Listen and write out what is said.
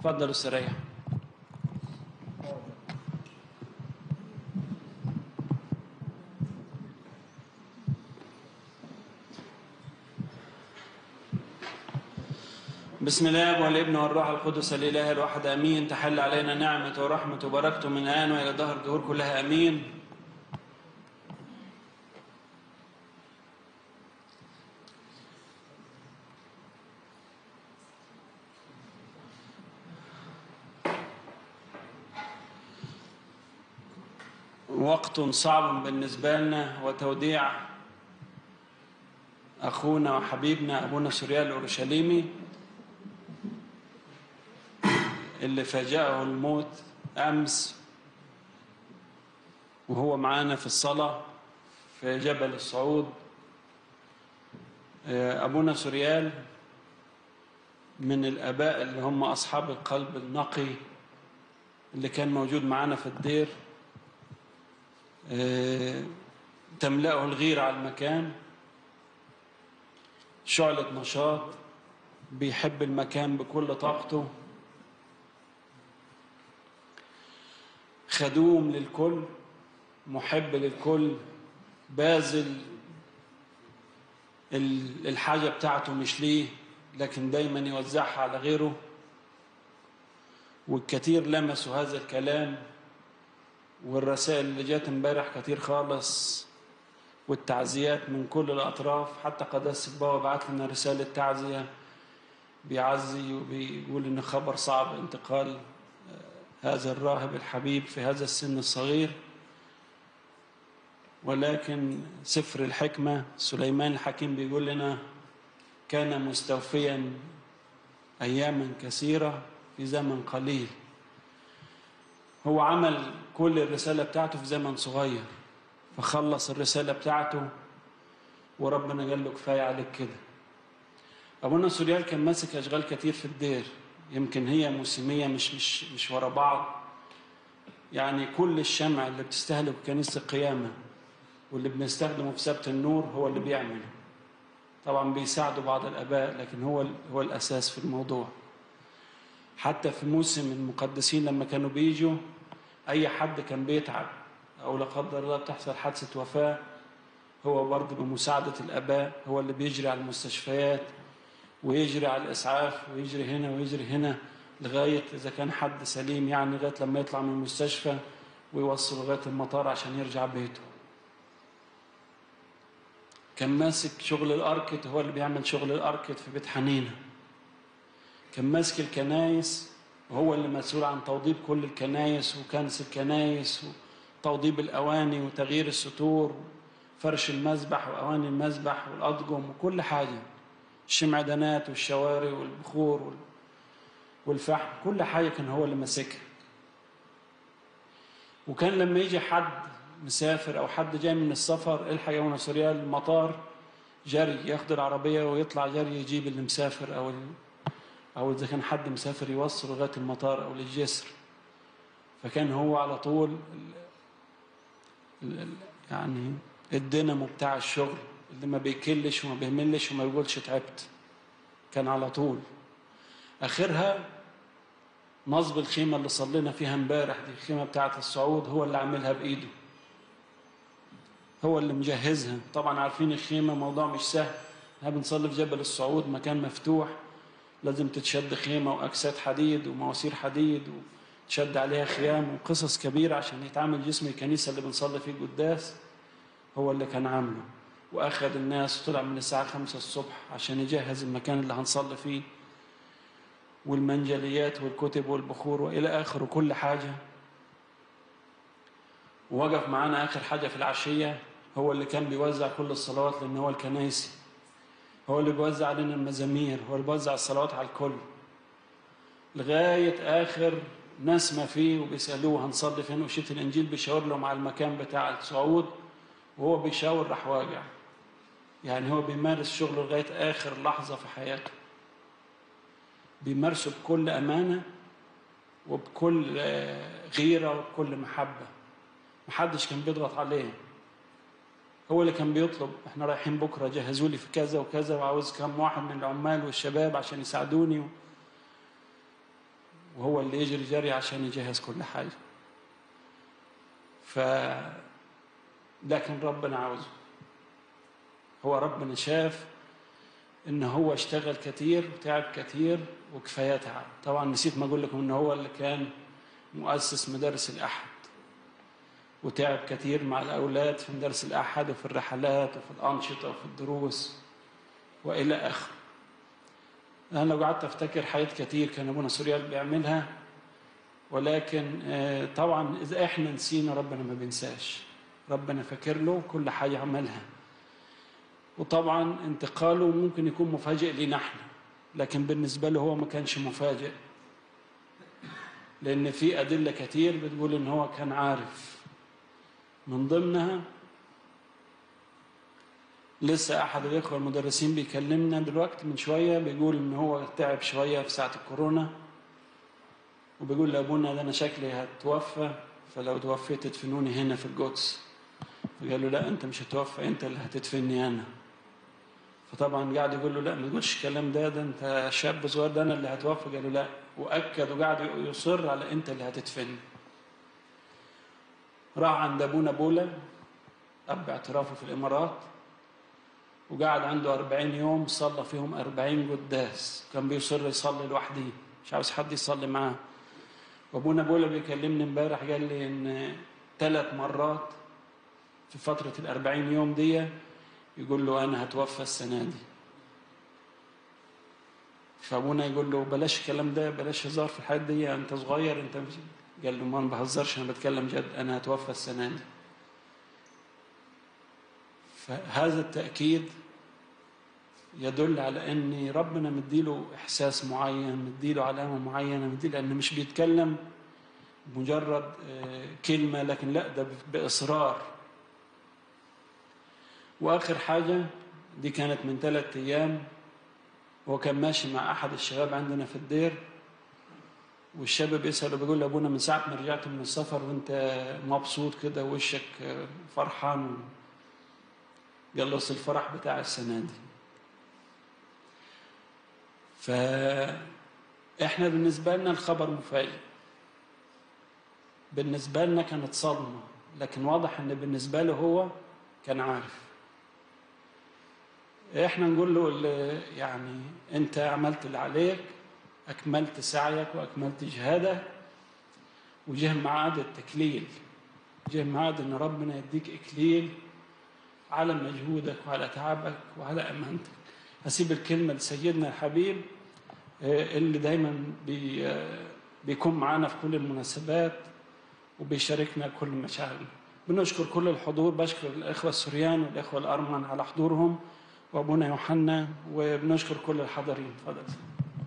اتفضلوا استريح بسم الله والابن والروح القدس الاله الواحد آمين. تحل علينا نعمة ورحمة وبركته من الان وإلى دهر الدهور كلها آمين. وقت صعب بالنسبة لنا وتوديع أخونا وحبيبنا أبونا سوريال الأورشليمي اللي فاجأه الموت أمس وهو معانا في الصلاة في جبل الصعود. أبونا سوريال من الآباء اللي هم أصحاب القلب النقي اللي كان موجود معانا في الدير تملأه الغيرة على المكان. شعلة نشاط بيحب المكان بكل طاقته. خدوم للكل محب للكل باذل الحاجة بتاعته مش ليه لكن دايما يوزعها على غيره. والكثير لمسوا هذا الكلام. والرسائل اللي جات امبارح كتير خالص والتعزيات من كل الأطراف. حتى قداسة بابا بعت لنا رسالة تعزية بيعزي وبيقول إن خبر صعب انتقال هذا الراهب الحبيب في هذا السن الصغير. ولكن سفر الحكمة سليمان الحكيم بيقول لنا كان مستوفيا أياما كثيرة في زمن قليل. هو عمل كل الرسالة بتاعته في زمن صغير فخلص الرسالة بتاعته وربنا قال له كفاية عليك كده. أبونا سوريال كان ماسك أشغال كتير في الدير يمكن هي موسمية مش مش مش ورا بعض. يعني كل الشمع اللي بتستهلك كنيسة القيامة واللي بنستخدمه في سبت النور هو اللي بيعمله. طبعا بيساعدوا بعض الآباء لكن هو هو الأساس في الموضوع. حتى في موسم المقدسين لما كانوا بيجوا أي حد كان بيتعب أو لا قدر الله بتحصل حادثة وفاة هو برضه بمساعدة الآباء هو اللي بيجري على المستشفيات ويجري على الإسعاف ويجري هنا ويجري هنا لغاية إذا كان حد سليم يعني لغاية لما يطلع من المستشفى ويوصل لغاية المطار عشان يرجع بيته. كان ماسك شغل الأركت هو اللي بيعمل شغل الأركت في بيت حنينة. كان ماسك الكنايس وهو اللي مسؤول عن توضيب كل الكنايس وكنس الكنايس وتوضيب الأواني وتغيير الستور فرش المذبح وأواني المذبح والأضجم وكل حاجة الشمعدانات والشوارع والبخور والفحم كل حاجة كان هو اللي ماسكها. وكان لما يجي حد مسافر أو حد جاي من السفر الحق يا سوريال المطار جري ياخد العربية ويطلع جري يجيب اللي مسافر أو أو إذا كان حد مسافر يوصل لغاية المطار أو للجسر فكان هو على طول يعني الدينامو بتاع الشغل اللي ما بيكلش وما بيهملش وما يقولش تعبت. كان على طول. آخرها نصب الخيمة اللي صلينا فيها امبارح دي الخيمة بتاعة الصعود هو اللي عاملها بإيده. هو اللي مجهزها. طبعا عارفين الخيمة موضوع مش سهل. إحنا بنصلي في جبل الصعود مكان مفتوح. لازم تتشد خيمة وأكسات حديد ومواسير حديد وتشد عليها خيام وقصص كبيرة عشان يتعامل جسم الكنيسة اللي بنصلي فيه القداس هو اللي كان عامله. وأخذ الناس وطلع من الساعة خمسة الصبح عشان يجهز المكان اللي هنصلي فيه والمنجليات والكتب والبخور وإلى آخره كل حاجة. ووقف معانا آخر حاجة في العشية هو اللي كان بيوزع كل الصلوات لأن هو الكنايسي هو اللي بيوزع علينا المزامير هو اللي بيوزع الصلوات على الكل. لغاية آخر ناس ما فيه وبيسألوه هنصلي فين وشيت الإنجيل بيشاور لهم على المكان بتاع الصعود وهو بيشاور راح واجع يعني هو بيمارس شغله لغاية آخر لحظة في حياته. بيمارسه بكل أمانة وبكل غيرة وبكل محبة. محدش كان بيضغط عليه. هو اللي كان بيطلب إحنا رايحين بكرة جهزوا لي في كذا وكذا وعاوز كم واحد من العمال والشباب عشان يساعدوني. وهو اللي يجري جري عشان يجهز كل حاجة. ف لكن ربنا عاوزه. هو ربنا شاف إن هو اشتغل كتير وتعب كتير وكفاية تعب. طبعا نسيت ما أقول لكم إن هو اللي كان مؤسس مدارس الأحد. وتعب كتير مع الأولاد في مدارس الأحد وفي الرحلات وفي الأنشطة وفي الدروس وإلى آخره. أنا لو قعدت أفتكر حاجات كتير كان أبونا سوريال بيعملها ولكن طبعا إذا إحنا نسينا ربنا ما بينساش. ربنا فاكر له كل حاجة عملها. وطبعا انتقاله ممكن يكون مفاجئ لينا إحنا لكن بالنسبة له هو ما كانش مفاجئ. لأن في أدلة كتير بتقول إن هو كان عارف. من ضمنها لسه أحد الإخوة المدرسين بيكلمنا دلوقتي من شوية بيقول إن هو تعب شوية في ساعة الكورونا وبيقول لأبونا ده أنا شكلي هتوفى فلو توفيت تدفنوني هنا في القدس. فقال له لا أنت مش هتوفى أنت اللي هتدفني أنا. فطبعا قاعد يقول له لا ما تقولش الكلام ده ده أنت شاب صغير ده أنا اللي هتوفى. قال له لا وأكد وقعد يصر على أنت اللي هتدفني. راح عند ابونا بولا أب اعترافه في الإمارات وقعد عنده أربعين يوم صلى فيهم أربعين قداس. كان بيصر يصلي لوحده مش عاوز حد يصلي معاه. وابونا بولا بيكلمني امبارح قال لي إن ثلاث مرات في فترة الأربعين يوم دي يقول له أنا هتوفى السنة دي. فأبونا يقول له بلاش الكلام ده بلاش هزار في الحاجات دي أنت صغير أنت مش قال له ما بهزرش أنا بتكلم جد أنا هتوفى السنة دي. فهذا التأكيد يدل على إن ربنا مديله إحساس معين مديله علامة معينة مديله انه مش بيتكلم مجرد كلمة لكن لا ده بإصرار. وآخر حاجة دي كانت من ثلاثة أيام هو كان ماشي مع أحد الشباب عندنا في الدير. والشاب بيسأله بيقول لابونا من ساعة ما رجعت من السفر وأنت مبسوط كده وشك فرحان قال له الفرح بتاع السنة دي. فاحنا بالنسبة لنا الخبر مفاجئ. بالنسبة لنا كانت صدمة لكن واضح إن بالنسبة له هو كان عارف. إحنا نقول له يعني أنت عملت اللي عليك أكملت سعيك وأكملت جهادك. وجه ميعاد التكليل. جه ميعاد إن ربنا يديك إكليل على مجهودك وعلى تعبك وعلى أمانتك. هسيب الكلمة لسيدنا الحبيب اللي دايما بي بيكون معانا في كل المناسبات وبيشاركنا كل مشاعرنا. بنشكر كل الحضور بشكر الإخوة السوريان والإخوة الارمن على حضورهم وأبونا يوحنا وبنشكر كل الحاضرين. اتفضل